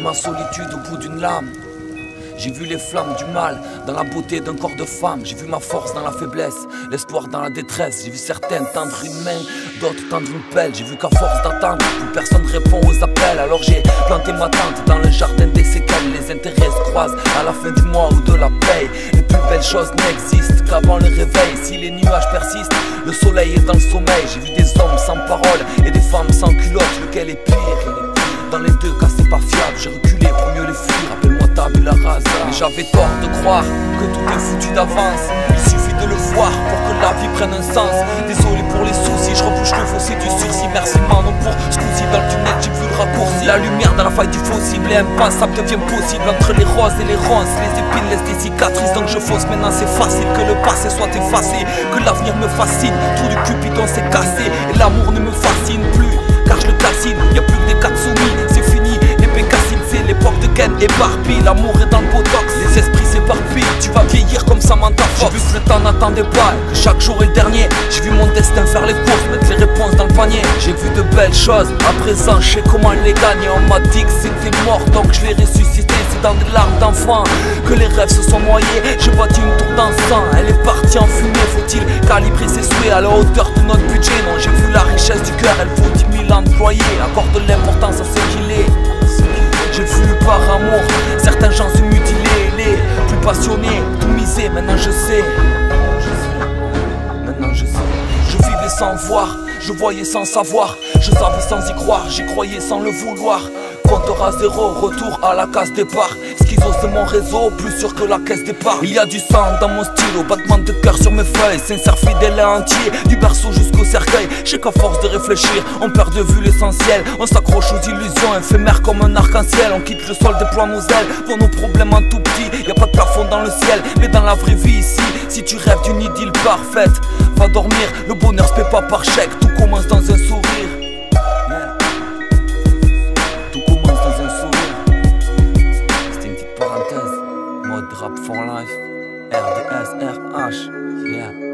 ma solitude au bout d'une lame. J'ai vu les flammes du mal dans la beauté d'un corps de femme. J'ai vu ma force dans la faiblesse, l'espoir dans la détresse. J'ai vu certaines tendre une main, d'autres tendre une pelle. J'ai vu qu'à force d'attendre, plus personne répond aux appels. Alors j'ai planté ma tente dans le jardin des séquelles. Les intérêts se croisent à la fin du mois ou de la paye. Les plus belles choses n'existent qu'avant le réveil. Si les nuages persistent, le soleil est dans le sommeil. J'ai vu des hommes sans parole et des femmes sans culotte. Lequel est pire Dans les deux cas, c'est pas fiable. J'ai reculé pour mieux les fuir. Appelle-moi tabula rasa. Mais j'avais tort de croire que tout est foutu d'avance. Il suffit de le voir pour que la vie prenne un sens. Désolé pour les soucis, je rebouche le fossé du sursis. Merci Manon pour ce coup-ci dans le tunnel, j'ai vu le raccourci. La lumière dans la faille du faux cible est impensable, devient possible entre les roses et les ronces. Les épines laissent des cicatrices, donc je fausse. Maintenant c'est facile que le passé soit effacé, que l'avenir me fascine. Tout du cupidon s'est cassé et l'amour ne me fascine plus. Barbie. L'amour est dans le botox, les esprits s'éparpillent. Tu vas vieillir comme Samantha Fox. J'ai vu que le temps n'attendait pas, chaque jour est le dernier. J'ai vu mon destin faire les courses, mettre les réponses dans le panier. J'ai vu de belles choses, à présent je sais comment les gagner. On m'a dit que c'était mort, donc je l'ai ressuscité. C'est dans des larmes d'enfant que les rêves se sont noyés. J'ai bâti une tour d'encens, elle est partie en fumée. Faut-il calibrer ses souhaits à la hauteur de notre budget? Non, j'ai vu la richesse du cœur, elle vaut 10 000 employés. Accorde de l'importance à ce qu'il est. plus passionnés, tout miser, maintenant je sais. Maintenant je sais. Je vivais sans voir, je voyais sans savoir, je savais sans y croire, j'y croyais sans le vouloir. Zéro, retour à la case départ. Schizo c'est mon réseau, plus sûr que la caisse départ. Il y a du sang dans mon stylo, battement de cœur sur mes feuilles. Sincère, fidèle et entier, du berceau jusqu'au cercueil. Je qu'à force de réfléchir, on perd de vue l'essentiel. On s'accroche aux illusions, éphémères comme un arc-en-ciel. On quitte le sol, déploie nos ailes pour nos problèmes en tout petit. Y a pas de plafond dans le ciel, mais dans la vraie vie ici, si tu rêves d'une idylle parfaite, va dormir. Le bonheur se paie pas par chèque, tout commence dans un rap for life. RDS, RH. Yeah.